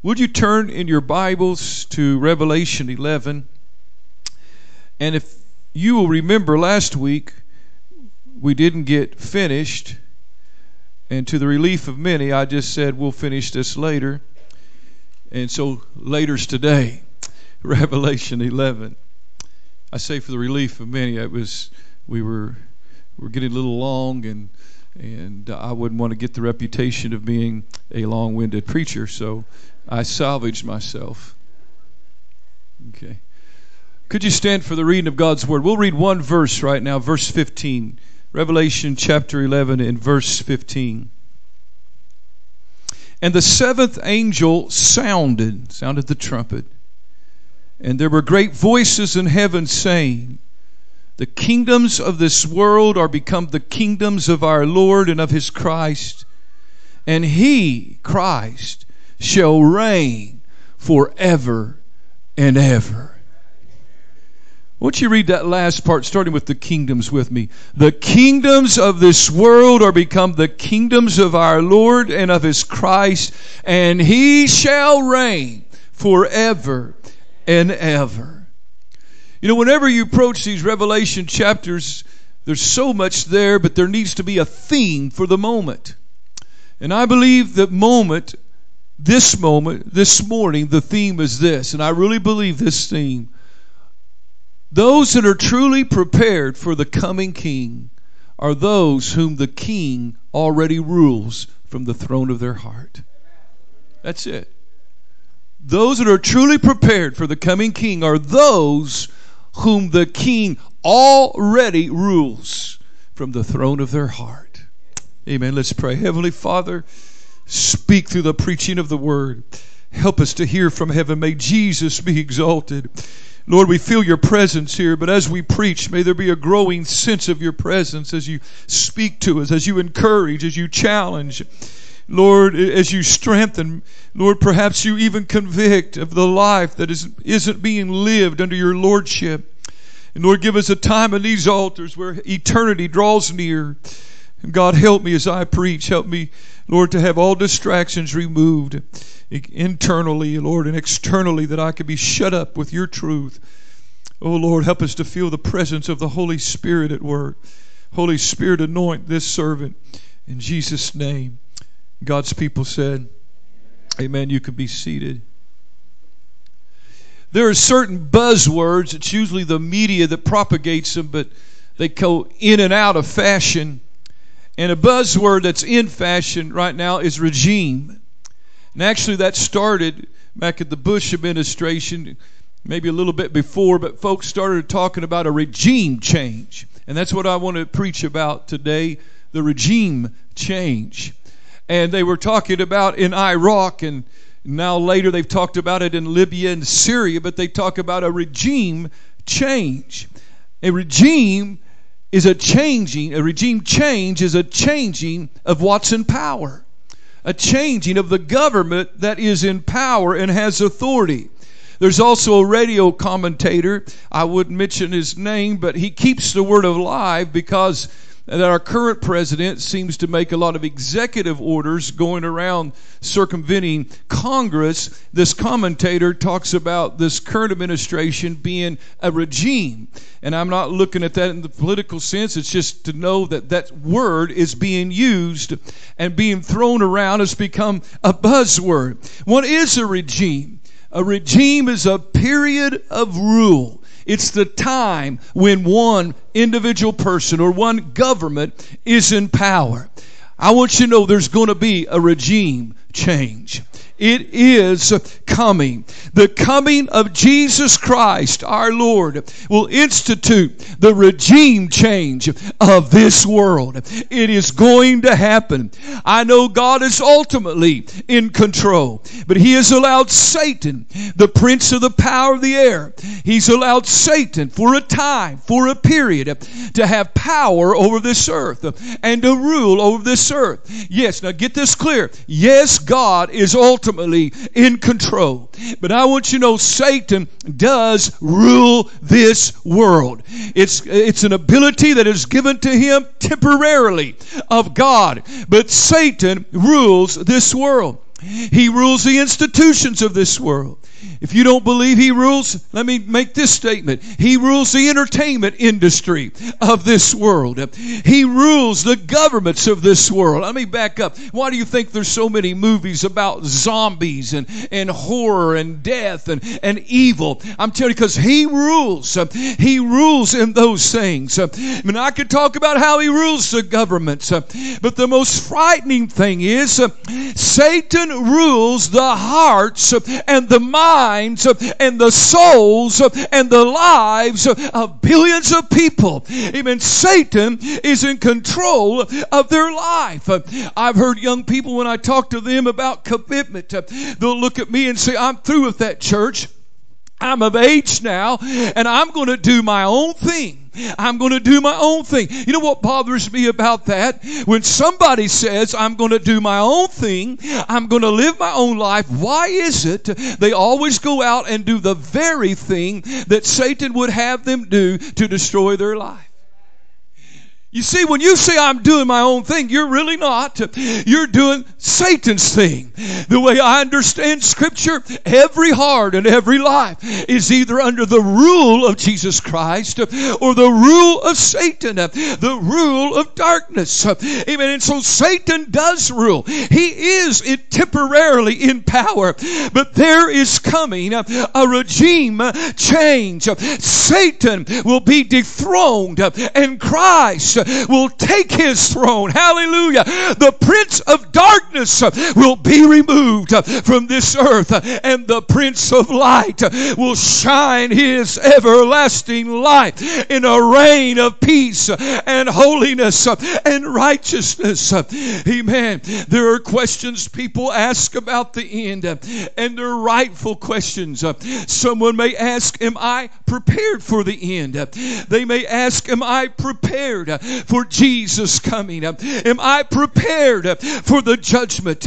Would you turn in your Bibles to Revelation 11? And if you will remember last week, we didn't get finished. And to the relief of many, I just said we'll finish this later. And so later's today, Revelation 11. I say for the relief of many, it was we were we were getting a little long and and I wouldn't want to get the reputation of being a long-winded preacher, so I salvaged myself. Okay. Could you stand for the reading of God's Word? We'll read one verse right now, verse 15. Revelation chapter 11 and verse 15. And the seventh angel sounded, sounded the trumpet. And there were great voices in heaven saying, The kingdoms of this world are become the kingdoms of our Lord and of his Christ. And he, Christ, shall reign forever and ever. Won't you read that last part, starting with the kingdoms with me? The kingdoms of this world are become the kingdoms of our Lord and of his Christ, and he shall reign forever and ever. You know, whenever you approach these Revelation chapters, there's so much there, but there needs to be a theme for the moment. And I believe the moment this moment, this morning, the theme is this, and I really believe this theme. Those that are truly prepared for the coming king are those whom the king already rules from the throne of their heart. That's it. Those that are truly prepared for the coming king are those whom the king already rules from the throne of their heart. Amen. Let's pray. Heavenly Father, Speak through the preaching of the word. Help us to hear from heaven. May Jesus be exalted. Lord, we feel your presence here, but as we preach, may there be a growing sense of your presence as you speak to us, as you encourage, as you challenge. Lord, as you strengthen, Lord, perhaps you even convict of the life that is, isn't being lived under your lordship. And Lord, give us a time in these altars where eternity draws near. And God, help me as I preach. Help me Lord, to have all distractions removed internally, Lord, and externally, that I could be shut up with your truth. Oh, Lord, help us to feel the presence of the Holy Spirit at work. Holy Spirit, anoint this servant in Jesus' name. God's people said, Amen. You can be seated. There are certain buzzwords, it's usually the media that propagates them, but they go in and out of fashion. And a buzzword that's in fashion right now is regime. And actually, that started back at the Bush administration, maybe a little bit before, but folks started talking about a regime change. And that's what I want to preach about today the regime change. And they were talking about in Iraq, and now later they've talked about it in Libya and Syria, but they talk about a regime change. A regime is a changing, a regime change is a changing of what's in power, a changing of the government that is in power and has authority. There's also a radio commentator, I wouldn't mention his name, but he keeps the word alive because that our current president seems to make a lot of executive orders going around circumventing Congress. This commentator talks about this current administration being a regime. And I'm not looking at that in the political sense. It's just to know that that word is being used and being thrown around has become a buzzword. What is a regime? A regime is a period of rule. It's the time when one individual person or one government is in power. I want you to know there's going to be a regime change. It is coming. The coming of Jesus Christ, our Lord, will institute the regime change of this world. It is going to happen. I know God is ultimately in control, but He has allowed Satan, the prince of the power of the air, He's allowed Satan for a time, for a period, to have power over this earth and to rule over this earth. Yes, now get this clear. Yes, God is ultimately ultimately in control. But I want you to know Satan does rule this world. It's, it's an ability that is given to him temporarily of God. But Satan rules this world. He rules the institutions of this world. If you don't believe he rules, let me make this statement. He rules the entertainment industry of this world. He rules the governments of this world. Let me back up. Why do you think there's so many movies about zombies and, and horror and death and, and evil? I'm telling you, because he rules. He rules in those things. I mean, I could talk about how he rules the governments, but the most frightening thing is Satan rules the hearts and the minds minds and the souls and the lives of billions of people. Even Satan is in control of their life. I've heard young people when I talk to them about commitment, they'll look at me and say, I'm through with that church. I'm of age now, and I'm going to do my own thing. I'm going to do my own thing. You know what bothers me about that? When somebody says, I'm going to do my own thing, I'm going to live my own life, why is it they always go out and do the very thing that Satan would have them do to destroy their life? You see, when you say I'm doing my own thing, you're really not. You're doing Satan's thing. The way I understand Scripture, every heart and every life is either under the rule of Jesus Christ or the rule of Satan, the rule of darkness. Amen. And so Satan does rule. He is temporarily in power, but there is coming a regime change. Satan will be dethroned and Christ will take his throne. Hallelujah. The prince of darkness will be removed from this earth, and the prince of light will shine his everlasting light in a reign of peace and holiness and righteousness. Amen. There are questions people ask about the end, and they're rightful questions. Someone may ask, Am I prepared for the end? They may ask, Am I prepared for Jesus coming? Am I prepared for the judgment?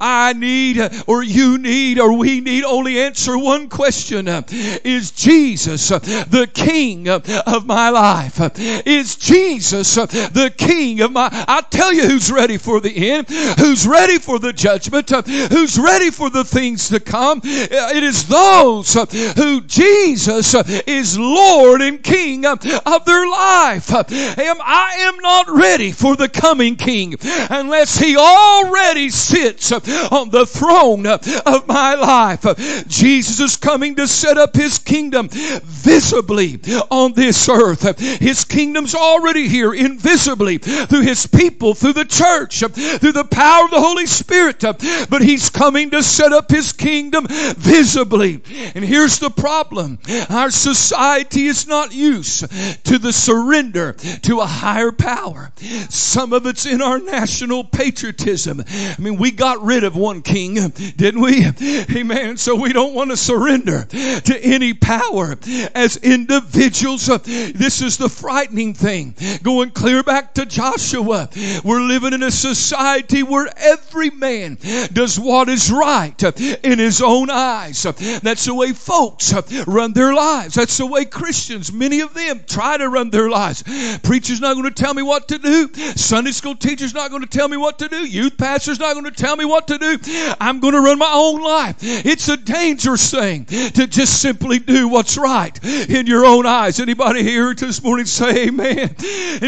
I need, or you need, or we need only answer one question Is Jesus the King of my life? Is Jesus the King of my I tell you who's ready for the end, who's ready for the judgment, who's ready for the things to come. It is those who Jesus is Lord and King of their life. Am I am not ready for the coming King unless He already sits on the throne of my life. Jesus is coming to set up His kingdom visibly on this earth. His kingdom's already here invisibly through His people, through the church, through the power of the Holy Spirit. But He's coming to set up His kingdom visibly. And here's the problem our society is not used to the surrender to a higher power. Some of it's in our national patriotism. I mean, we got rid of one king, didn't we? Amen. So we don't want to surrender to any power as individuals. This is the frightening thing. Going clear back to Joshua, we're living in a society where every man does what is right in his own eyes. That's the way folks run their lives. That's the way Christians, many of them, try to run their lives. Preacher's not going to tell me what to do. Sunday school teacher's not going to tell me what to do. Youth pastor's not going to tell me what to do. I'm going to run my own life. It's a dangerous thing to just simply do what's right in your own eyes. Anybody here this morning say amen?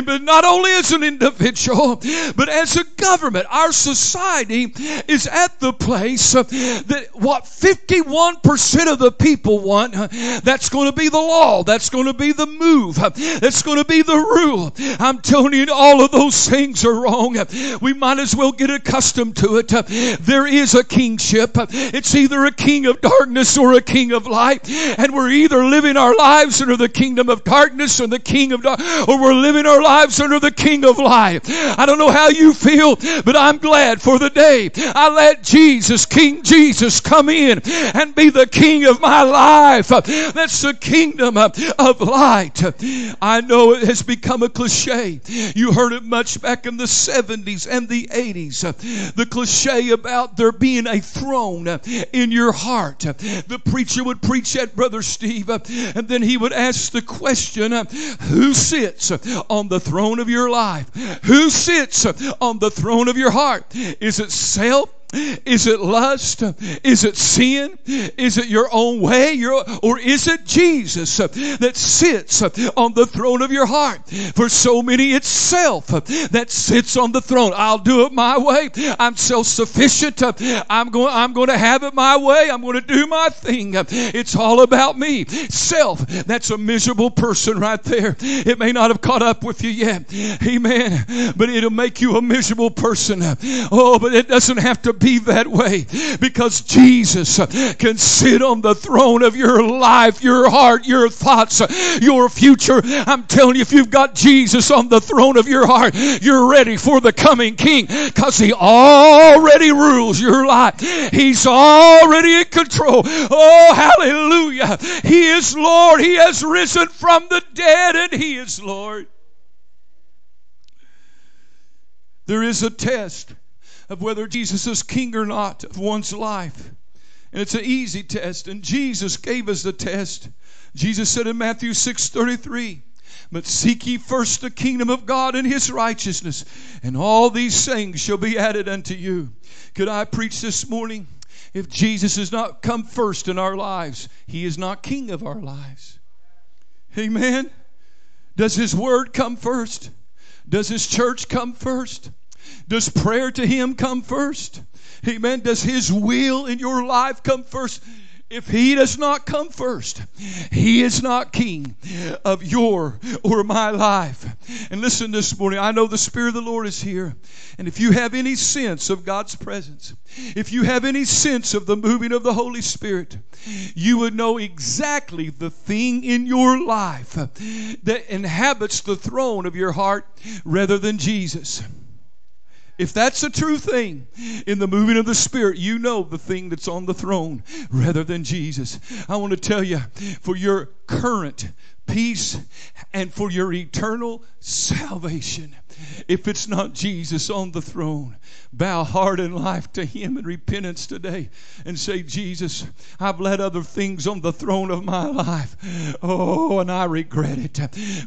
But not only as an individual, but as a government, our society is at the place that what 51% of the people want, that's going to be the law. That's going to be the move. That's going to be the rule. I'm telling you, all of those things are wrong. We might as well get accustomed to it. There is a kingship. It's either a king of darkness or a king of light. And we're either living our lives under the kingdom of darkness or the king of dark, or we're living our lives under the king of light. I don't know how you feel, but I'm glad for the day I let Jesus, King Jesus, come in and be the king of my life. That's the kingdom of light. I know it has become a cliche. You heard it much back in the 70s and the 80s. The cliche about there being a throne in your heart. The preacher would preach at Brother Steve, and then he would ask the question Who sits on the throne of your life? Who sits on the throne of your heart? Is it self? Is it lust? Is it sin? Is it your own way? Your, or is it Jesus that sits on the throne of your heart? For so many, it's self that sits on the throne. I'll do it my way. I'm self sufficient. I'm going, I'm going to have it my way. I'm going to do my thing. It's all about me. Self, that's a miserable person right there. It may not have caught up with you yet. Amen. But it'll make you a miserable person. Oh, but it doesn't have to be that way because Jesus can sit on the throne of your life, your heart, your thoughts, your future. I'm telling you, if you've got Jesus on the throne of your heart, you're ready for the coming King because He already rules your life. He's already in control. Oh, hallelujah. He is Lord. He has risen from the dead and He is Lord. There is a test of whether Jesus is king or not of one's life. And it's an easy test, and Jesus gave us the test. Jesus said in Matthew 6 33, But seek ye first the kingdom of God and his righteousness, and all these things shall be added unto you. Could I preach this morning? If Jesus has not come first in our lives, he is not king of our lives. Amen. Does his word come first? Does his church come first? Does prayer to Him come first? Amen. Does His will in your life come first? If He does not come first, He is not King of your or my life. And listen this morning, I know the Spirit of the Lord is here. And if you have any sense of God's presence, if you have any sense of the moving of the Holy Spirit, you would know exactly the thing in your life that inhabits the throne of your heart rather than Jesus. If that's a true thing in the moving of the Spirit, you know the thing that's on the throne rather than Jesus. I want to tell you for your current peace and for your eternal salvation. If it's not Jesus on the throne, bow heart and life to Him in repentance today and say, Jesus, I've let other things on the throne of my life. Oh, and I regret it.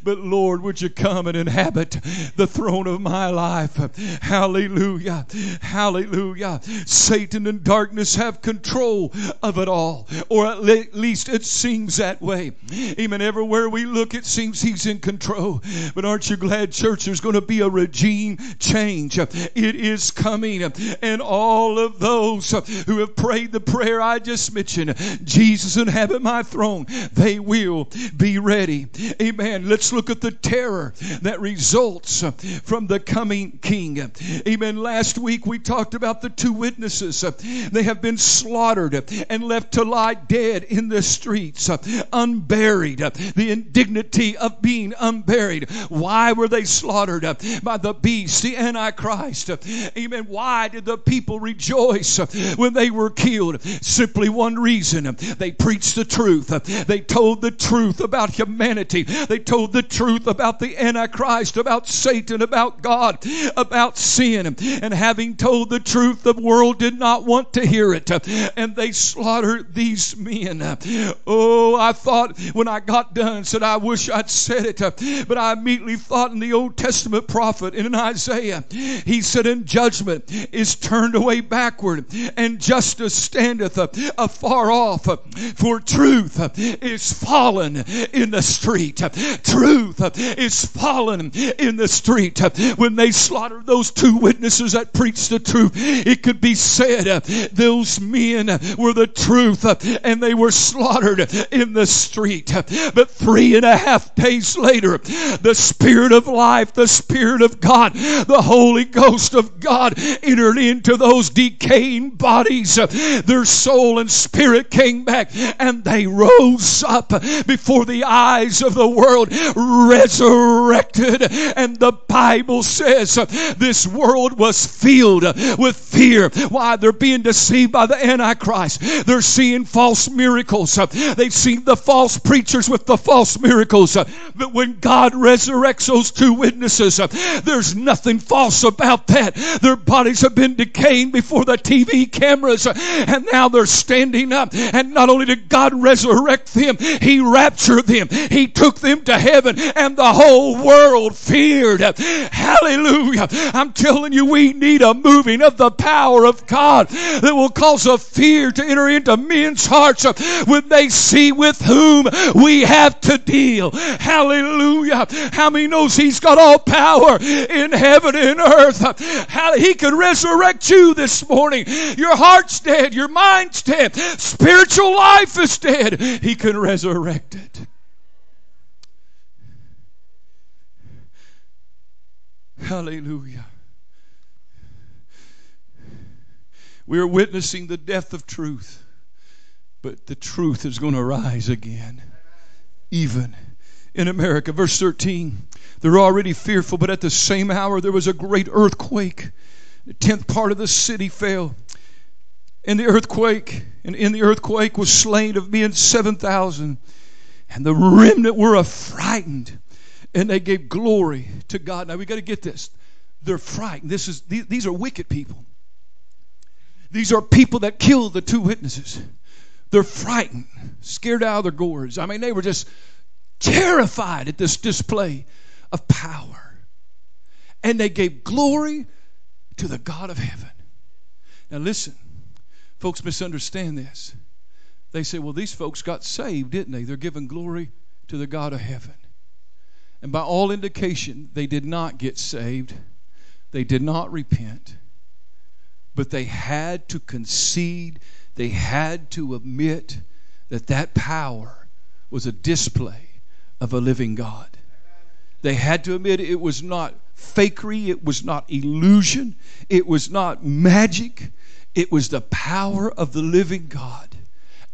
But Lord, would you come and inhabit the throne of my life? Hallelujah. Hallelujah. Satan and darkness have control of it all, or at least it seems that way. Even everywhere we look, it seems He's in control. But aren't you glad, church, there's going to be a regime change? It is coming coming. And all of those who have prayed the prayer I just mentioned, Jesus inhabit my throne, they will be ready. Amen. Let's look at the terror that results from the coming king. Amen. Last week we talked about the two witnesses. They have been slaughtered and left to lie dead in the streets, unburied. The indignity of being unburied. Why were they slaughtered? By the beast, the Antichrist. Amen. Why did the people rejoice when they were killed? Simply one reason. They preached the truth. They told the truth about humanity. They told the truth about the Antichrist, about Satan, about God, about sin. And having told the truth, the world did not want to hear it. And they slaughtered these men. Oh, I thought when I got done, said, I wish I'd said it. But I immediately thought in the Old Testament prophet in Isaiah, he said, In judgment, is turned away backward, and justice standeth uh, afar off. Uh, for truth uh, is fallen in the street. Truth is fallen in the street. When they slaughtered those two witnesses that preached the truth, it could be said those men were the truth and they were slaughtered in the street. But three and a half days later, the Spirit of life, the Spirit of God, the Holy Ghost of God entered into those decaying bodies. Their soul and spirit came back and they rose up before the eyes of the world, resurrected. And the Bible says this world was filled with fear. Why? They're being deceived by the Antichrist. They're seeing false miracles. They've seen the false preachers with the false miracles. But when God resurrects those two witnesses, There's nothing false about that. Their bodies have been decaying before the TV cameras, and now they're standing up. And not only did God resurrect them, He raptured them, He took them to heaven, and the whole world feared. Hallelujah. I'm telling you, we need a moving of the power of God that will cause a fear to enter into men's hearts when they see with whom we have to deal. Hallelujah. How many knows He's got all power in heaven and earth? How He can resurrect you this morning. Your heart's dead, your mind's dead, spiritual life is dead. He can resurrect it. Hallelujah. We are witnessing the death of truth, but the truth is going to rise again, even in America. Verse 13 they're already fearful, but at the same hour there was a great earthquake. The tenth part of the city fell. In the earthquake, and in the earthquake was slain of men 7,000. And the remnant were affrighted, and they gave glory to God. Now we got to get this. They're frightened. This is these, are wicked people. These are people that killed the two witnesses. They're frightened, scared out of their gourds. I mean, they were just terrified at this display of power. And they gave glory to the God of heaven. Now, listen, folks misunderstand this. They say, well, these folks got saved, didn't they? They're giving glory to the God of heaven. And by all indication, they did not get saved, they did not repent but they had to concede, they had to admit that that power was a display of a living God. They had to admit it was not fakery, it was not illusion, it was not magic, it was the power of the living God.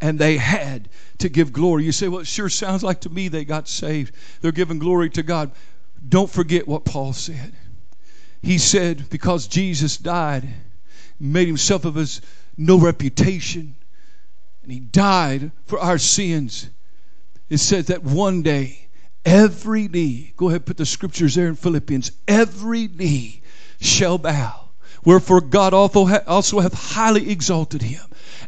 And they had to give glory. You say, well, it sure sounds like to me they got saved. They're giving glory to God. Don't forget what Paul said. He said, because Jesus died, made himself of us no reputation, and he died for our sins. It says that one day, every knee, go ahead, put the scriptures there in Philippians, every knee shall bow. Wherefore God also hath highly exalted him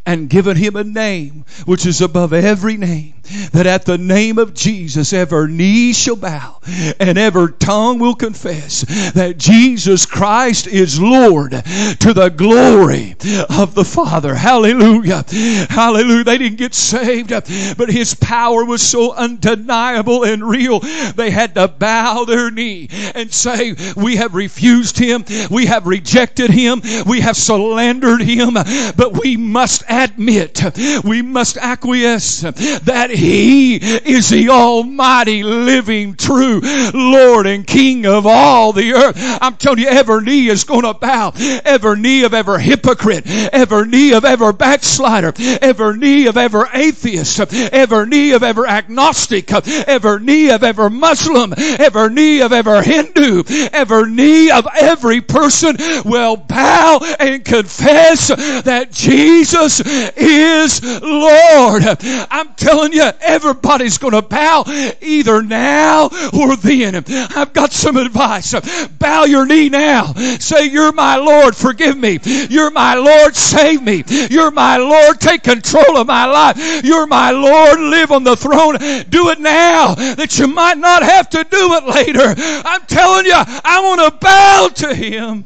and given him a name which is above every name, that at the name of Jesus every knee shall bow and every tongue will confess that Jesus Christ is Lord to the glory of the Father. Hallelujah. Hallelujah. They didn't get saved, but his power was so undeniable and real, they had to bow their knee and say, We have refused him, we have rejected him, we have slandered him, but we must admit, we must acquiesce that He is the Almighty, living, true Lord and King of all the earth. I'm telling you, every knee is going to bow. Every knee of every hypocrite, every knee of every backslider, every knee of every atheist, every knee of every agnostic, every knee of every Muslim, every knee of every Hindu, every knee of every person will bow and confess that Jesus is Lord. I'm telling you, everybody's going to bow either now or then. I've got some advice. Bow your knee now. Say, You're my Lord. Forgive me. You're my Lord. Save me. You're my Lord. Take control of my life. You're my Lord. Live on the throne. Do it now that you might not have to do it later. I'm telling you, I want to bow to Him.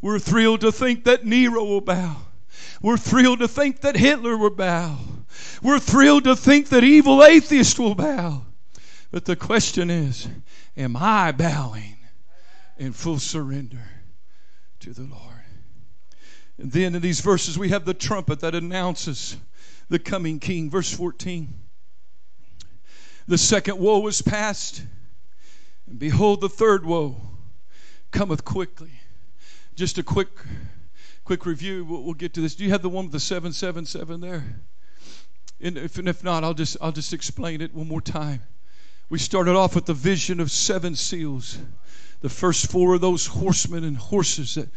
We're thrilled to think that Nero will bow. We're thrilled to think that Hitler will bow. We're thrilled to think that evil atheists will bow. But the question is, am I bowing in full surrender to the Lord? And then in these verses, we have the trumpet that announces the coming king. Verse 14 The second woe is past, and behold, the third woe cometh quickly. Just a quick, quick review. We'll, we'll get to this. Do you have the one with the seven seven seven there? And if, and if not, I'll just I'll just explain it one more time. We started off with the vision of seven seals. The first four of those horsemen and horses that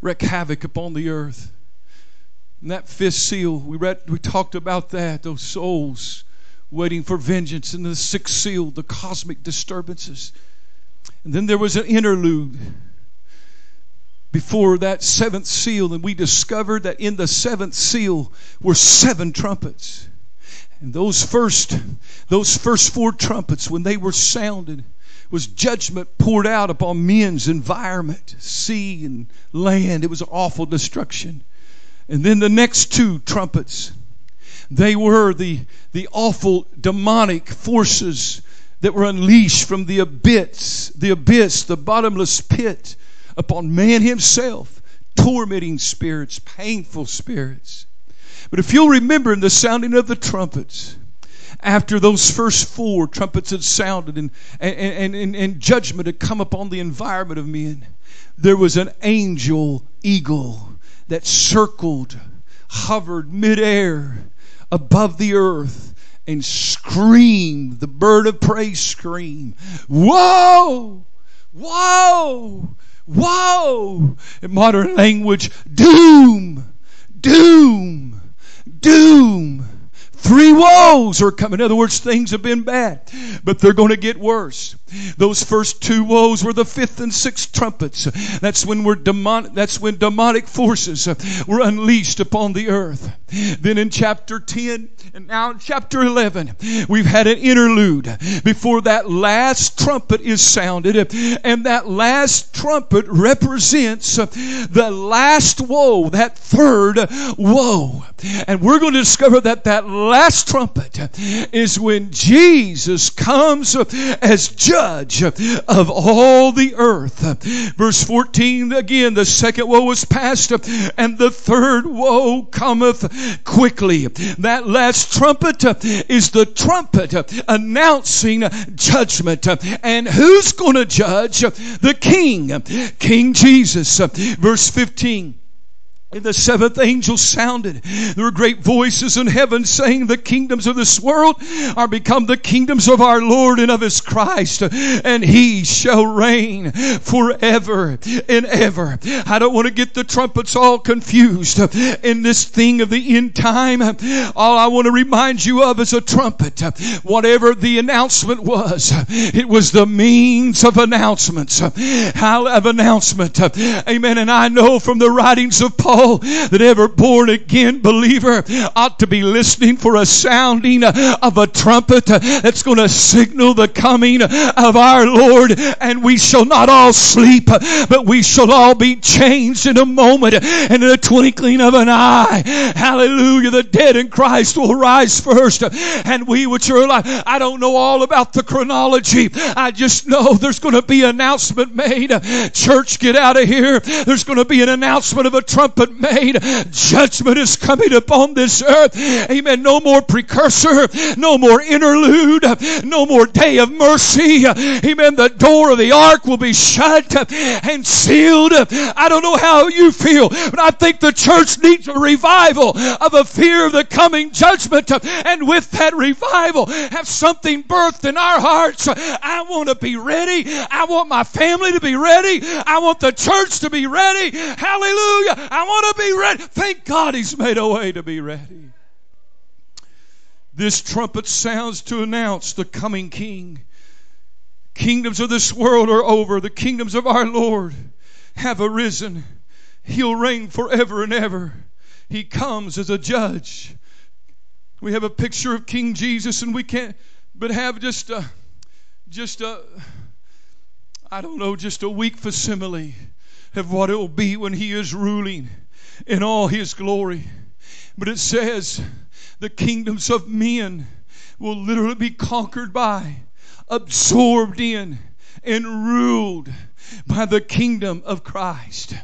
wreak havoc upon the earth. And that fifth seal, we read, we talked about that. Those souls waiting for vengeance. And the sixth seal, the cosmic disturbances. And then there was an interlude before that seventh seal, and we discovered that in the seventh seal were seven trumpets. And those first, those first four trumpets, when they were sounded, was judgment poured out upon men's environment, sea and land. It was awful destruction. And then the next two trumpets, they were the, the awful demonic forces that were unleashed from the abyss, the abyss, the bottomless pit upon man himself, tormenting spirits, painful spirits. But if you'll remember in the sounding of the trumpets, after those first four trumpets had sounded and, and, and, and, judgment had come upon the environment of men, there was an angel eagle that circled, hovered midair above the earth and screamed, the bird of prey screamed, Whoa! Whoa! Whoa! In modern language, doom! Doom! Doom! Three woes are coming. In other words, things have been bad, but they're going to get worse. Those first two woes were the fifth and sixth trumpets. That's when we're demon- that's when demonic forces were unleashed upon the earth. Then in chapter 10 and now in chapter 11, we've had an interlude before that last trumpet is sounded. And that last trumpet represents the last woe, that third woe. And we're going to discover that that last trumpet is when Jesus comes as judge of all the earth. Verse 14 again, the second woe is past, and the third woe cometh quickly. That last trumpet is the trumpet announcing judgment. And who's going to judge? The King, King Jesus. Verse 15. And the seventh angel sounded. There were great voices in heaven saying, The kingdoms of this world are become the kingdoms of our Lord and of his Christ, and he shall reign forever and ever. I don't want to get the trumpets all confused in this thing of the end time. All I want to remind you of is a trumpet. Whatever the announcement was, it was the means of announcements. How of announcement. Amen. And I know from the writings of Paul that ever born again believer ought to be listening for a sounding of a trumpet that's going to signal the coming of our Lord. And we shall not all sleep, but we shall all be changed in a moment and in a twinkling of an eye. Hallelujah. The dead in Christ will rise first, and we which are alive. I don't know all about the chronology. I just know there's going to be an announcement made. Church, get out of here. There's going to be an announcement of a trumpet made. Judgment is coming upon this earth. Amen. No more precursor, no more interlude, no more day of mercy. Amen. The door of the ark will be shut and sealed. I don't know how you feel, but I think the church needs a revival of a fear of the coming judgment. And with that revival, have something birthed in our hearts. I want to be ready. I want my family to be ready. I want the church to be ready. Hallelujah. I want to be ready. Thank God He's made a way to be ready. This trumpet sounds to announce the coming King. Kingdoms of this world are over. The kingdoms of our Lord have arisen. He'll reign forever and ever. He comes as a judge. We have a picture of King Jesus, and we can't but have just a, just a, I don't know, just a weak facsimile of what it will be when He is ruling in all his glory. But it says the kingdoms of men will literally be conquered by, absorbed in, and ruled by the kingdom of Christ.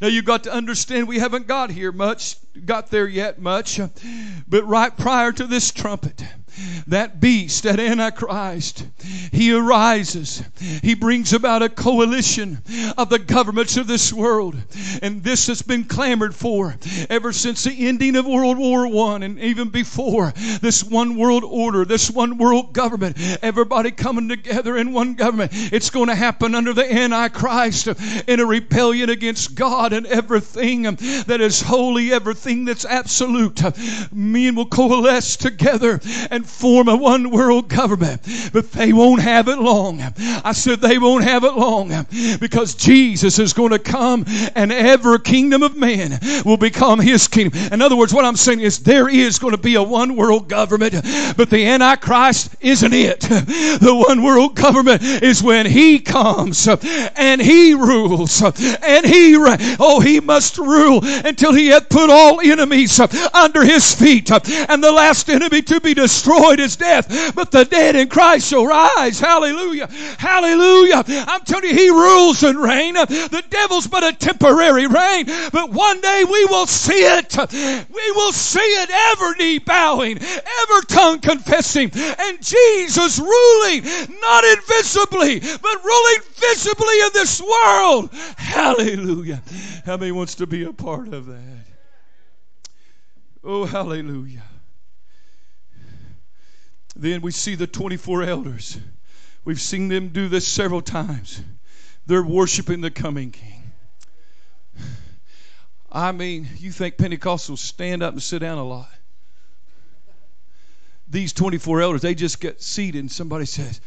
Now you've got to understand we haven't got here much, got there yet much, but right prior to this trumpet, that beast, that Antichrist, he arises. He brings about a coalition of the governments of this world. And this has been clamored for ever since the ending of World War I and even before. This one world order, this one world government, everybody coming together in one government. It's going to happen under the Antichrist in a rebellion against God and everything that is holy, everything that's absolute. Men will coalesce together and form form a one world government, but they won't have it long. I said they won't have it long because Jesus is going to come and every kingdom of man will become his kingdom. In other words, what I'm saying is there is going to be a one world government, but the Antichrist isn't it. The one world government is when he comes and he rules and he, oh, he must rule until he hath put all enemies under his feet. And the last enemy to be destroyed is death, but the dead in Christ shall rise. Hallelujah. Hallelujah. I'm telling you, he rules and reign. The devil's but a temporary reign, but one day we will see it. We will see it, ever knee bowing, ever tongue confessing, and Jesus ruling, not invisibly, but ruling visibly in this world. Hallelujah. How many wants to be a part of that? Oh, hallelujah. Then we see the 24 elders. We've seen them do this several times. They're worshiping the coming King. I mean, you think Pentecostals stand up and sit down a lot. These 24 elders, they just get seated and somebody says,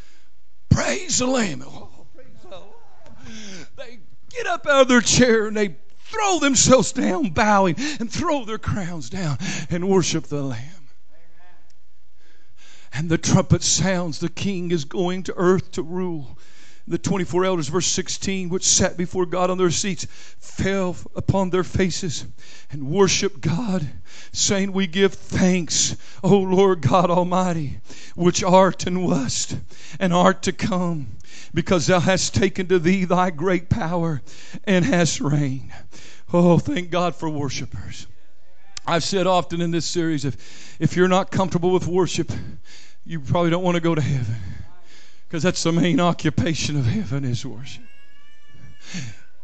Praise the Lamb. Oh, praise the. They get up out of their chair and they throw themselves down, bowing, and throw their crowns down and worship the Lamb. And the trumpet sounds, the King is going to earth to rule the 24 elders, verse 16, which sat before God on their seats, fell upon their faces and worshiped God, saying, We give thanks, O Lord God Almighty, which art and wast and art to come, because thou hast taken to thee thy great power and hast reigned. Oh, thank God for worshipers. I've said often in this series if, if you're not comfortable with worship, you probably don't want to go to heaven. Because that's the main occupation of heaven is worship.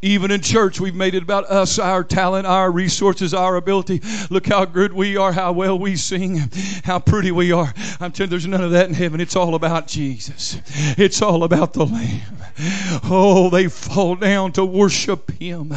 Even in church, we've made it about us, our talent, our resources, our ability. Look how good we are, how well we sing, how pretty we are. I'm telling you, there's none of that in heaven. It's all about Jesus. It's all about the Lamb. Oh, they fall down to worship Him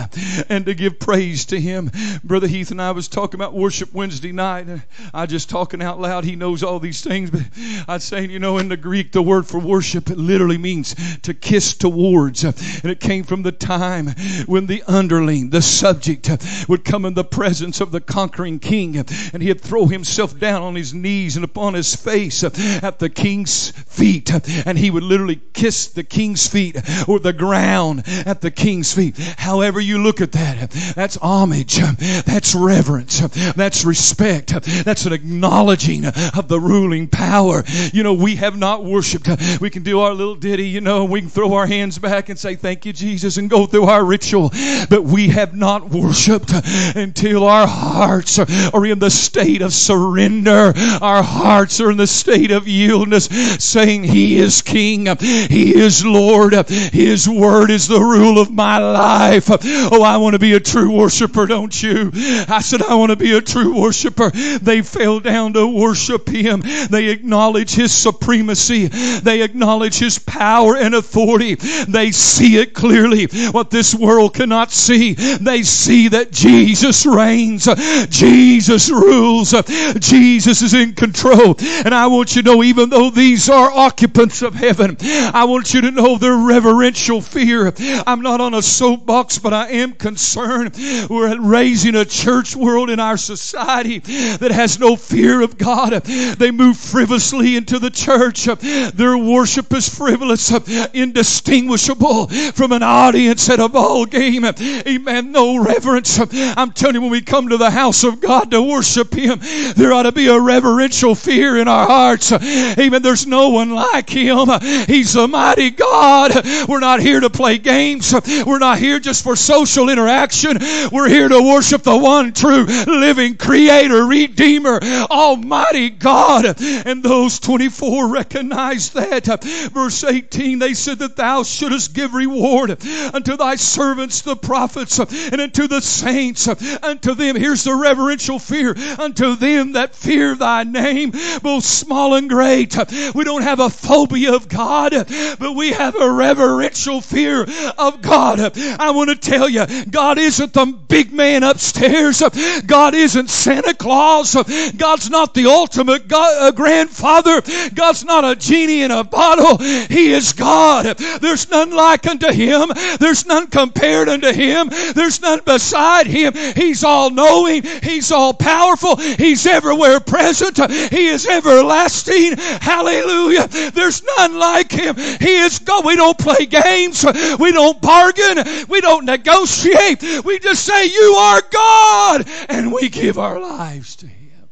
and to give praise to Him. Brother Heath and I was talking about worship Wednesday night. And I just talking out loud. He knows all these things, but I'd say, you know, in the Greek, the word for worship it literally means to kiss towards, and it came from the time when the underling, the subject, would come in the presence of the conquering king, and he'd throw himself down on his knees and upon his face at the king's feet, and he would literally kiss the king's feet or the ground at the king's feet. However, you look at that, that's homage, that's reverence, that's respect, that's an acknowledging of the ruling power. You know, we have not worshiped. We can do our little ditty, you know, we can throw our hands back and say, Thank you, Jesus, and go through our ritual, but we have not worshiped until our hearts are in the state of surrender. Our hearts are in the state of yieldness, saying, He is King, He is Lord, His word is the rule of my life. Oh, I want to be a true worshiper, don't you? I said, I want to be a true worshiper. They fell down to worship Him. They acknowledge His supremacy. They acknowledge His power and authority. They see it clearly. What this world cannot see. They see that Jesus reigns, Jesus rules, Jesus is in control. And I want you to know, even though these are occupants of heaven, I want you to know their reverential fear. I'm not on a soapbox, but I am concerned. We're raising a church world in our society that has no fear of God. They move frivolously into the church. Their worship is frivolous, indistinguishable from an audience at a ball game. Amen. No reverence. I'm telling you, when we come to the house of God to worship Him, there ought to be a reverential fear in our hearts. Amen. There's no one like Him. He's a mighty God. We're not here to play games. We're not here just for social interaction. We're here to worship the one true living creator, redeemer, almighty God. And those 24 recognized that. Verse 18, they said that thou shouldest give reward unto thy servants, the prophets, and unto the saints, unto them, here's the reverential fear, unto them that fear thy name, both small and great. We don't have a phobia of God, but we have a reverential fear of God. I want to tell you, God isn't the big man upstairs. God isn't Santa Claus. God's not the ultimate God, uh, grandfather. God's not a genie in a bottle. He is God. There's none like unto him. There's none compared unto him. There's none beside him. He's all knowing. He's all powerful. He's everywhere present. He is everlasting. Hallelujah. There's none like him. He is God. We don't play games. We don't bargain. We don't negotiate. We just say, You are God. And we give our lives to him.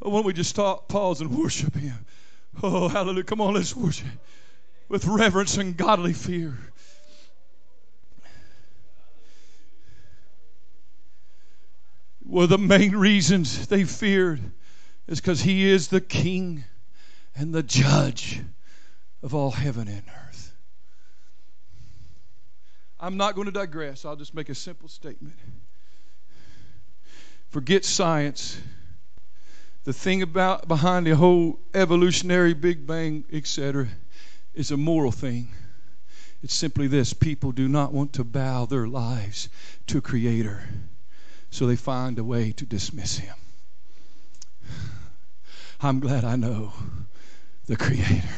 Oh, why don't we just stop, pause and worship him? Oh, hallelujah. Come on, let's worship with reverence and godly fear. Well, the main reasons they feared is because he is the king and the judge of all heaven and earth. I'm not going to digress. I'll just make a simple statement. Forget science. The thing about behind the whole evolutionary Big Bang, etc., is a moral thing. It's simply this people do not want to bow their lives to a creator, so they find a way to dismiss him. I'm glad I know the creator.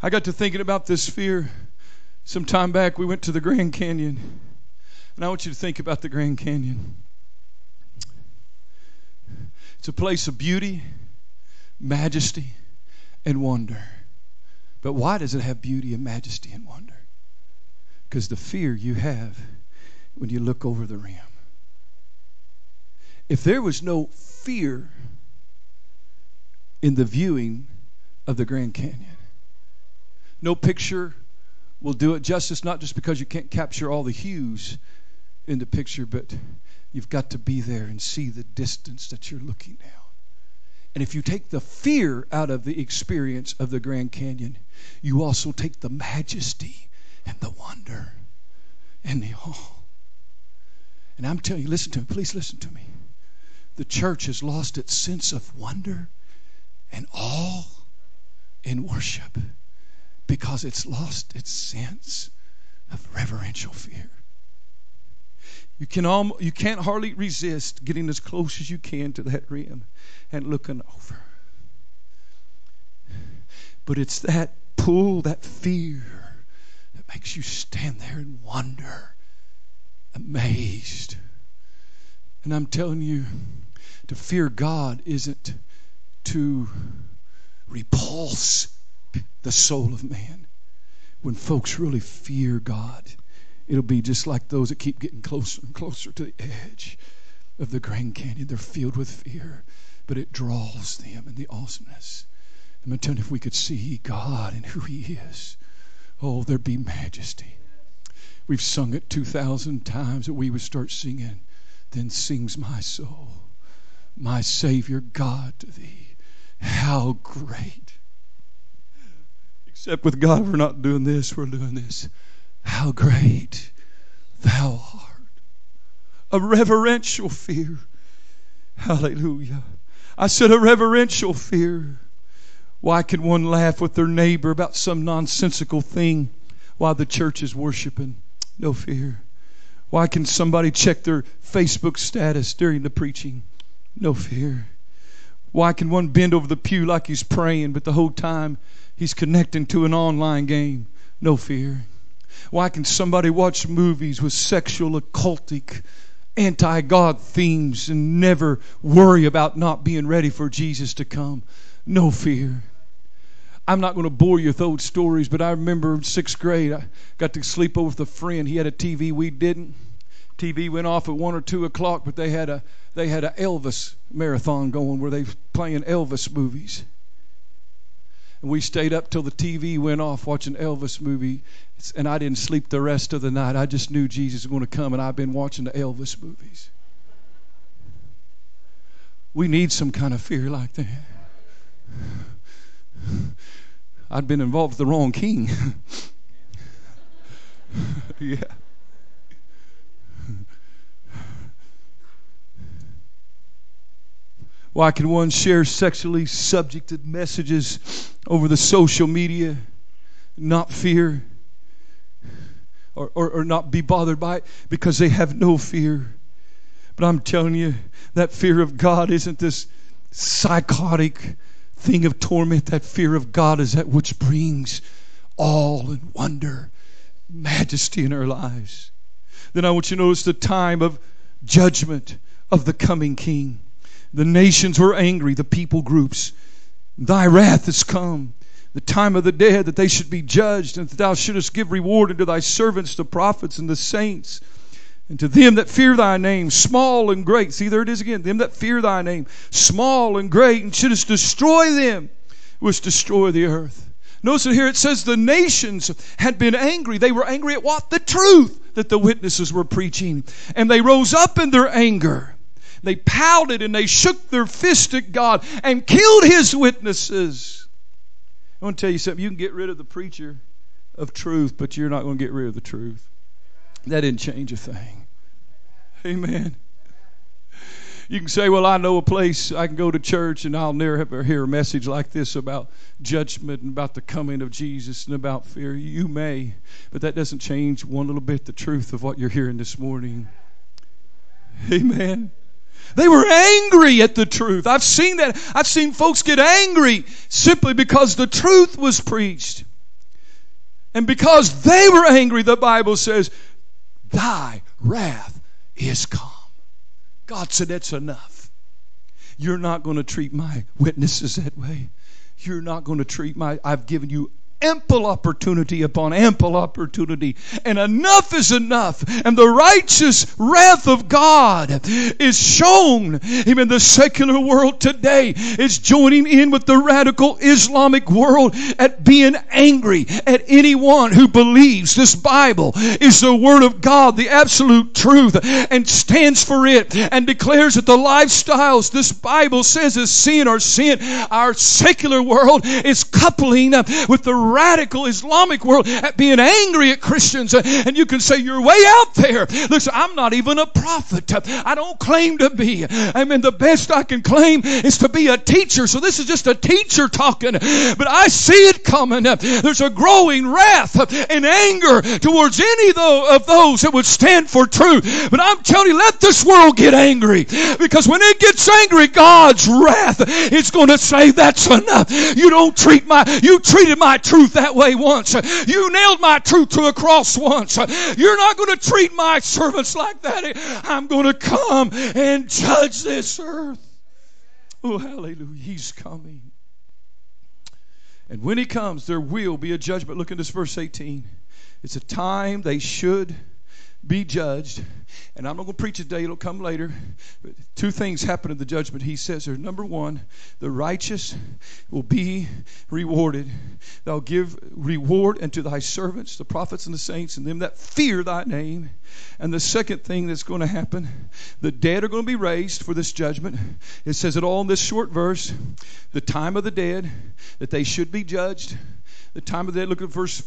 I got to thinking about this fear some time back. We went to the Grand Canyon, and I want you to think about the Grand Canyon. It's a place of beauty, majesty, and wonder. But why does it have beauty and majesty and wonder? Because the fear you have when you look over the rim. If there was no fear in the viewing of the Grand Canyon, no picture will do it justice, not just because you can't capture all the hues in the picture, but you've got to be there and see the distance that you're looking down. And if you take the fear out of the experience of the Grand Canyon, you also take the majesty and the wonder and the awe. And I'm telling you, listen to me, please listen to me. The church has lost its sense of wonder and awe in worship because it's lost its sense of reverential fear. You can almost, you can't hardly resist getting as close as you can to that rim and looking over. But it's that pull, that fear, that makes you stand there and wonder, amazed. And I'm telling you, to fear God isn't to repulse the soul of man. When folks really fear God, it'll be just like those that keep getting closer and closer to the edge of the Grand Canyon. They're filled with fear, but it draws them in the awesomeness. I'm telling you, if we could see God and who He is, oh, there'd be majesty. We've sung it 2,000 times that we would start singing. Then sings my soul, my Savior God to Thee. How great. Except with God, we're not doing this, we're doing this. How great Thou art. A reverential fear. Hallelujah. I said a reverential fear. Why can one laugh with their neighbor about some nonsensical thing while the church is worshiping? No fear. Why can somebody check their Facebook status during the preaching? No fear. Why can one bend over the pew like he's praying, but the whole time he's connecting to an online game? No fear. Why can somebody watch movies with sexual, occultic, anti God themes and never worry about not being ready for Jesus to come? No fear. I'm not going to bore you with old stories, but I remember in sixth grade, I got to sleep over with a friend. He had a TV, we didn't. TV went off at one or two o'clock, but they had a they had an Elvis marathon going where they playing Elvis movies. And we stayed up till the TV went off watching Elvis movie, and I didn't sleep the rest of the night. I just knew Jesus was going to come, and I've been watching the Elvis movies. We need some kind of fear like that. I'd been involved with the wrong king. yeah. Why can one share sexually subjected messages over the social media, not fear, or, or, or not be bothered by it? Because they have no fear. But I'm telling you, that fear of God isn't this psychotic thing of torment. That fear of God is that which brings all and wonder, majesty in our lives. Then I want you to notice the time of judgment of the coming King. The nations were angry, the people groups. Thy wrath is come, the time of the dead, that they should be judged, and that thou shouldest give reward unto thy servants, the prophets and the saints, and to them that fear thy name, small and great. See, there it is again. Them that fear thy name, small and great, and shouldest destroy them, which destroy the earth. Notice here it says the nations had been angry. They were angry at what? The truth that the witnesses were preaching. And they rose up in their anger they pouted and they shook their fist at God and killed his witnesses. I want to tell you something. You can get rid of the preacher of truth, but you're not going to get rid of the truth. That didn't change a thing. Amen. You can say, Well, I know a place I can go to church and I'll never hear a message like this about judgment and about the coming of Jesus and about fear. You may, but that doesn't change one little bit the truth of what you're hearing this morning. Amen. They were angry at the truth. I've seen that. I've seen folks get angry simply because the truth was preached. And because they were angry, the Bible says, Thy wrath is come. God said, That's enough. You're not going to treat my witnesses that way. You're not going to treat my, I've given you ample opportunity upon ample opportunity. And enough is enough. And the righteous wrath of God is shown. Even the secular world today is joining in with the radical Islamic world at being angry at anyone who believes this Bible is the Word of God, the absolute truth, and stands for it and declares that the lifestyles this Bible says is sin or sin. Our secular world is coupling with the radical Islamic world at being angry at Christians. Uh, and you can say, You're way out there. Listen, I'm not even a prophet. I don't claim to be. I mean, the best I can claim is to be a teacher. So this is just a teacher talking. But I see it coming. There's a growing wrath and anger towards any of those that would stand for truth. But I'm telling you, let this world get angry. Because when it gets angry, God's wrath is going to say, That's enough. You don't treat my, you treated my truth truth that way once. You nailed my truth to a cross once. You're not going to treat my servants like that. I'm going to come and judge this earth. Oh, hallelujah. He's coming. And when he comes, there will be a judgment. Look at this verse 18. It's a time they should be judged. And I'm not going to preach today, it'll come later. But two things happen in the judgment. He says there. Number one, the righteous will be rewarded. Thou give reward unto thy servants, the prophets and the saints, and them that fear thy name. And the second thing that's going to happen, the dead are going to be raised for this judgment. It says it all in this short verse. The time of the dead, that they should be judged. The time of the dead, look at verse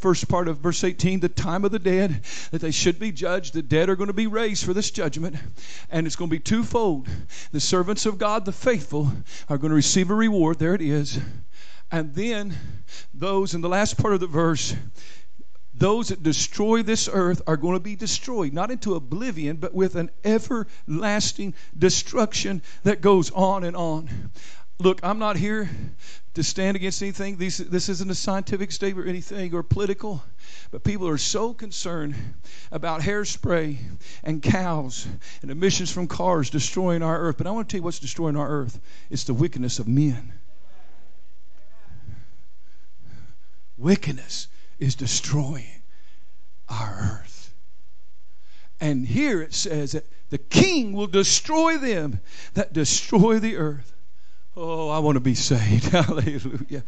first part of verse 18 the time of the dead that they should be judged. The dead are going to be raised for this judgment and it's going to be twofold. The servants of god the faithful are going to receive a reward. There it is. And then those in the last part of the verse those that destroy this earth are going to be destroyed, not into oblivion, but with an everlasting destruction that goes on and on. Look, I'm not here to stand against anything. This, this isn't a scientific statement or anything or political, but people are so concerned about hairspray and cows and emissions from cars destroying our earth. But I want to tell you what's destroying our earth it's the wickedness of men. Wickedness is destroying our earth. And here it says that the king will destroy them that destroy the earth. Oh, I want to be saved. Hallelujah.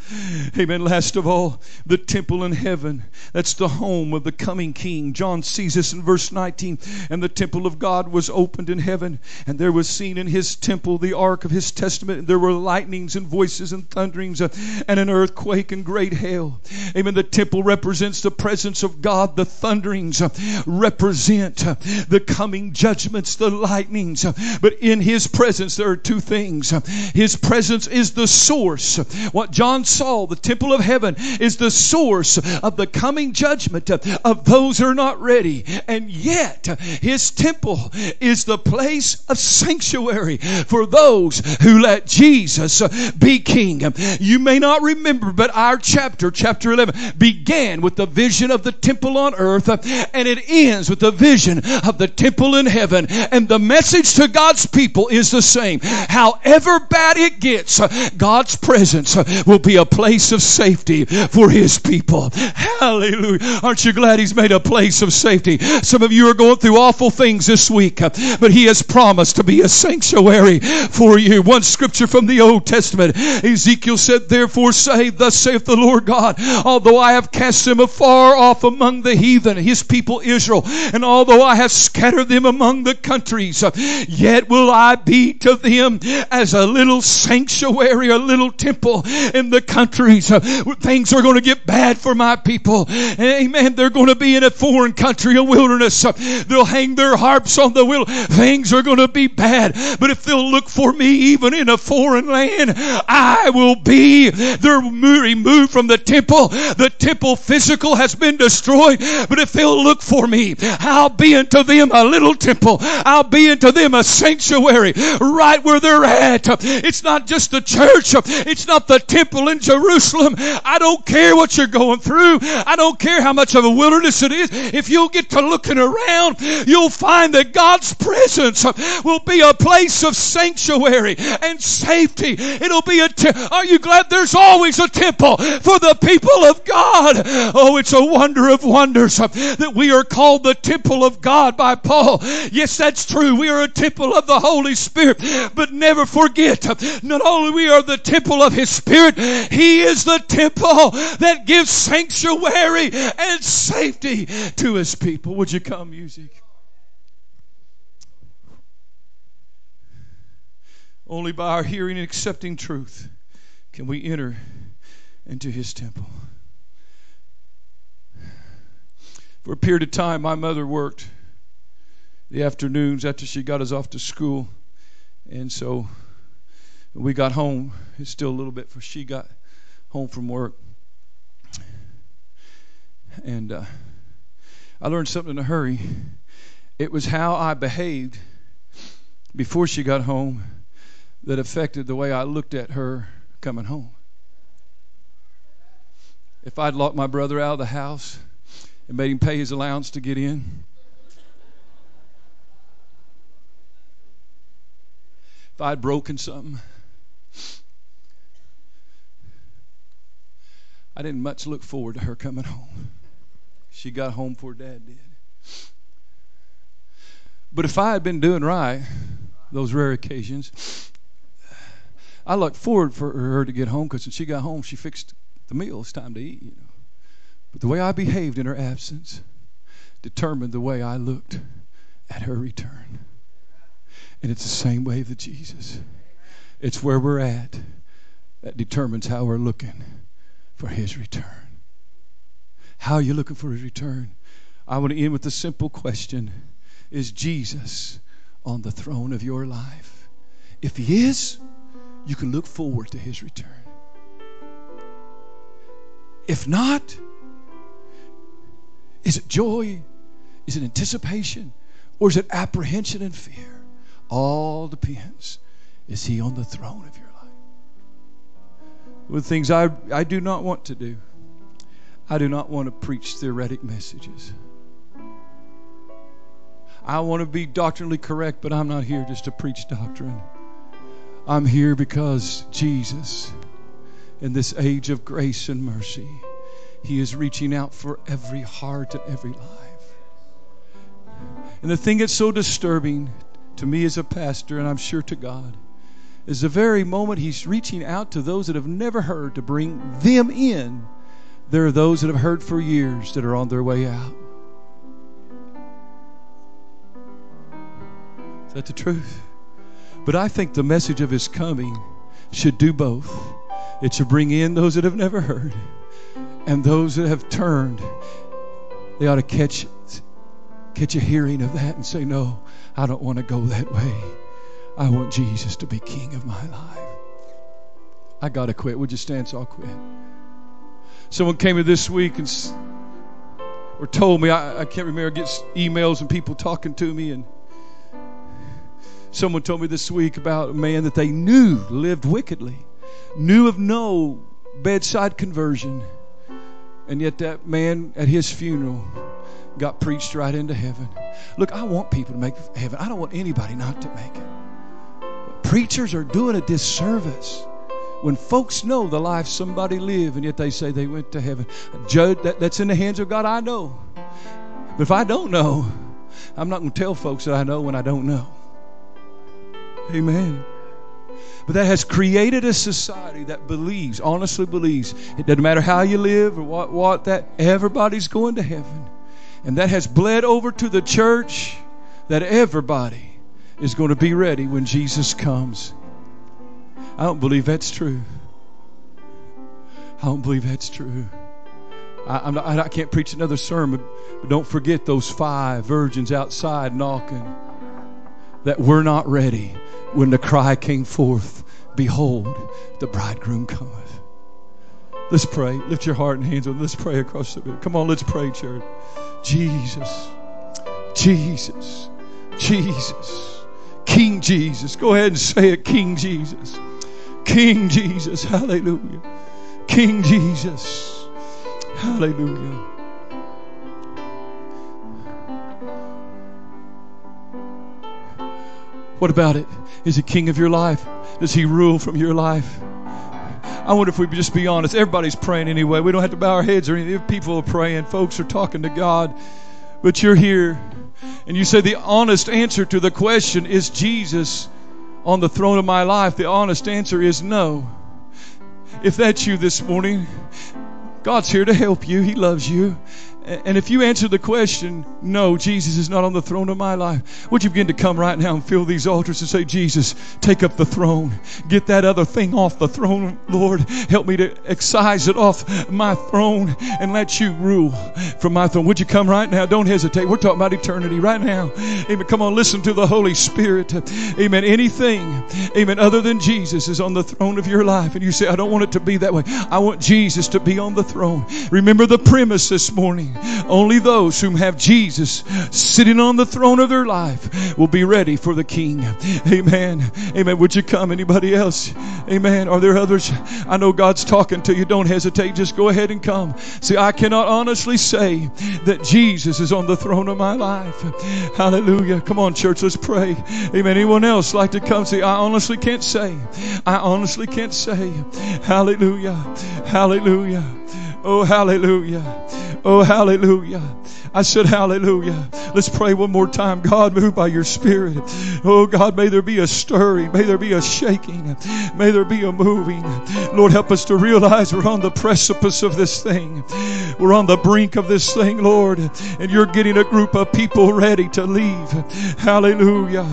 Amen. Last of all, the temple in heaven. That's the home of the coming king. John sees this in verse 19. And the temple of God was opened in heaven, and there was seen in his temple the ark of his testament. And there were lightnings and voices and thunderings uh, and an earthquake and great hail. Amen. The temple represents the presence of God. The thunderings uh, represent uh, the coming judgments, the lightnings. But in his presence, there are two things. His presence presence is the source. What John saw, the temple of heaven, is the source of the coming judgment of those who are not ready. And yet, his temple is the place of sanctuary for those who let Jesus be king. You may not remember, but our chapter, chapter 11, began with the vision of the temple on earth and it ends with the vision of the temple in heaven. And the message to God's people is the same. However bad it gets, Uh, God's presence uh, will be a place of safety for His people. Hallelujah. Aren't you glad He's made a place of safety? Some of you are going through awful things this week, uh, but He has promised to be a sanctuary for you. One scripture from the Old Testament Ezekiel said, Therefore say, Thus saith the Lord God, although I have cast them afar off among the heathen, His people Israel, and although I have scattered them among the countries, yet will I be to them as a little sanctuary sanctuary, a little temple in the countries. Uh, things are going to get bad for my people. Amen. They're going to be in a foreign country, a wilderness. Uh, they'll hang their harps on the wheel. Things are going to be bad. But if they'll look for me even in a foreign land, I will be. They're removed from the temple. The temple physical has been destroyed. But if they'll look for me, I'll be unto them a little temple. I'll be unto them a sanctuary right where they're at. It's not just the church. It's not the temple in Jerusalem. I don't care what you're going through. I don't care how much of a wilderness it is. If you'll get to looking around, you'll find that God's presence will be a place of sanctuary and safety. It'll be a. Te- Are you glad there's always a temple for the people of God? Oh, it's a wonder of wonders that we are called the temple of God by Paul. Yes, that's true. We are a temple of the Holy Spirit, but never forget, not only we are the temple of His Spirit, He is the temple that gives sanctuary and safety to His people. Would you come, music? Only by our hearing and accepting truth can we enter into His temple. For a period of time, my mother worked the afternoons after she got us off to school. And so we got home, it's still a little bit for she got home from work. And uh, I learned something in a hurry. It was how I behaved before she got home that affected the way I looked at her coming home. If I'd locked my brother out of the house and made him pay his allowance to get in, if I'd broken something, I didn't much look forward to her coming home. She got home before Dad did. But if I had been doing right, those rare occasions, I looked forward for her to get home because when she got home, she fixed the meal. It's time to eat, you know. But the way I behaved in her absence determined the way I looked at her return. And it's the same way with Jesus. It's where we're at that determines how we're looking for his return. How are you looking for his return? I want to end with a simple question Is Jesus on the throne of your life? If he is, you can look forward to his return. If not, is it joy? Is it anticipation? Or is it apprehension and fear? All depends. Is he on the throne of your with things I, I do not want to do. I do not want to preach theoretic messages. I want to be doctrinally correct, but I'm not here just to preach doctrine. I'm here because Jesus, in this age of grace and mercy, He is reaching out for every heart and every life. And the thing that's so disturbing to me as a pastor, and I'm sure to God, is the very moment He's reaching out to those that have never heard to bring them in. There are those that have heard for years that are on their way out. Is that the truth? But I think the message of His coming should do both. It should bring in those that have never heard and those that have turned. They ought to catch catch a hearing of that and say, No, I don't want to go that way. I want Jesus to be king of my life. I got to quit. Would you stand so I'll quit? Someone came in this week and or told me, I, I can't remember, I get emails and people talking to me and Someone told me this week about a man that they knew lived wickedly, knew of no bedside conversion, and yet that man at his funeral got preached right into heaven. Look, I want people to make heaven. I don't want anybody not to make it. Preachers are doing a disservice when folks know the life somebody lived and yet they say they went to heaven. Judge, that, that's in the hands of God, I know. But if I don't know, I'm not going to tell folks that I know when I don't know. Amen. But that has created a society that believes, honestly believes, it doesn't matter how you live or what, what, that everybody's going to heaven. And that has bled over to the church that everybody is going to be ready when Jesus comes. I don't believe that's true. I don't believe that's true. I, not, I can't preach another sermon, but don't forget those five virgins outside knocking that we're not ready when the cry came forth, Behold, the bridegroom cometh. Let's pray. Lift your heart and hands up. Let's pray across the bed. Come on, let's pray, church. Jesus, Jesus, Jesus, King Jesus. Go ahead and say it, King Jesus. King Jesus. Hallelujah. King Jesus. Hallelujah. What about it? Is he king of your life? Does he rule from your life? I wonder if we just be honest. Everybody's praying anyway. We don't have to bow our heads or anything. People are praying. Folks are talking to God. But you're here and you say the honest answer to the question, is Jesus on the throne of my life? The honest answer is no. If that's you this morning, God's here to help you. He loves you. And if you answer the question, no, Jesus is not on the throne of my life, would you begin to come right now and fill these altars and say, Jesus, take up the throne. Get that other thing off the throne, Lord. Help me to excise it off my throne and let you rule from my throne. Would you come right now? Don't hesitate. We're talking about eternity right now. Amen. Come on, listen to the Holy Spirit. Amen. Anything, amen, other than Jesus is on the throne of your life. And you say, I don't want it to be that way. I want Jesus to be on the throne. Remember the premise this morning. Only those whom have Jesus sitting on the throne of their life will be ready for the King. Amen. Amen. Would you come? Anybody else? Amen. Are there others? I know God's talking to you. Don't hesitate. Just go ahead and come. See, I cannot honestly say that Jesus is on the throne of my life. Hallelujah. Come on, church. Let's pray. Amen. Anyone else like to come? See, I honestly can't say. I honestly can't say. Hallelujah. Hallelujah. Oh, hallelujah. Oh, hallelujah. I said, Hallelujah. Let's pray one more time. God, move by your Spirit. Oh, God, may there be a stirring. May there be a shaking. May there be a moving. Lord, help us to realize we're on the precipice of this thing. We're on the brink of this thing, Lord. And you're getting a group of people ready to leave. Hallelujah.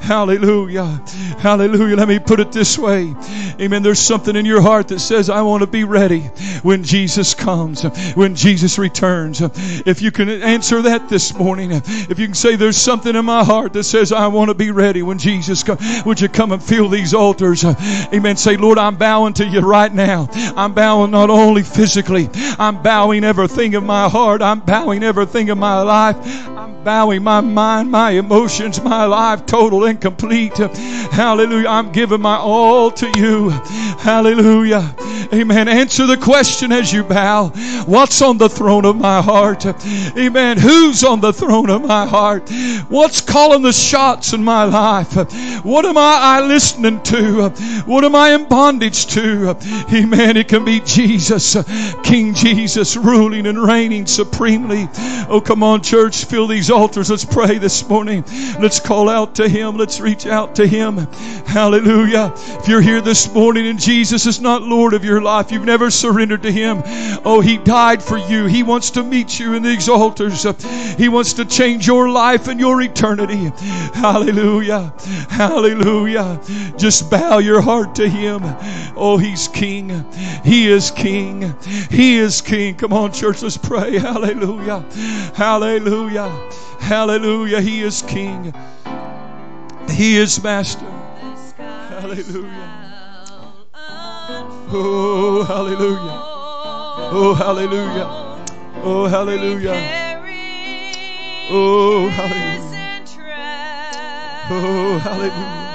Hallelujah. Hallelujah. Let me put it this way. Amen. There's something in your heart that says, I want to be ready when Jesus comes, when Jesus returns. If you can answer that this morning, if you can say, There's something in my heart that says, I want to be ready when Jesus comes, would you come and fill these altars? Amen. Say, Lord, I'm bowing to you right now. I'm bowing not only physically, I'm bowing everything in my heart, I'm bowing everything in my life. Bowing my mind, my emotions, my life total and complete. Hallelujah. I'm giving my all to you. Hallelujah. Amen. Answer the question as you bow. What's on the throne of my heart? Amen. Who's on the throne of my heart? What's calling the shots in my life? What am I listening to? What am I in bondage to? Amen. It can be Jesus, King Jesus, ruling and reigning supremely. Oh, come on, church. Fill these altars. Let's pray this morning. Let's call out to Him. Let's reach out to Him. Hallelujah. If you're here this morning and Jesus is not Lord of your life, you've never surrendered to Him. Oh, He died for you. He wants to meet you in these altars. He wants to change your life and your eternity. Hallelujah. Hallelujah. Just bow your heart to Him. Oh, He's King. He is King. He is King. Come on, church, let's pray. Hallelujah. Hallelujah. Hallelujah. He is King. He is Master. Hallelujah. Oh, hallelujah. Oh, hallelujah. Oh, hallelujah. Oh, hallelujah. Oh, hallelujah.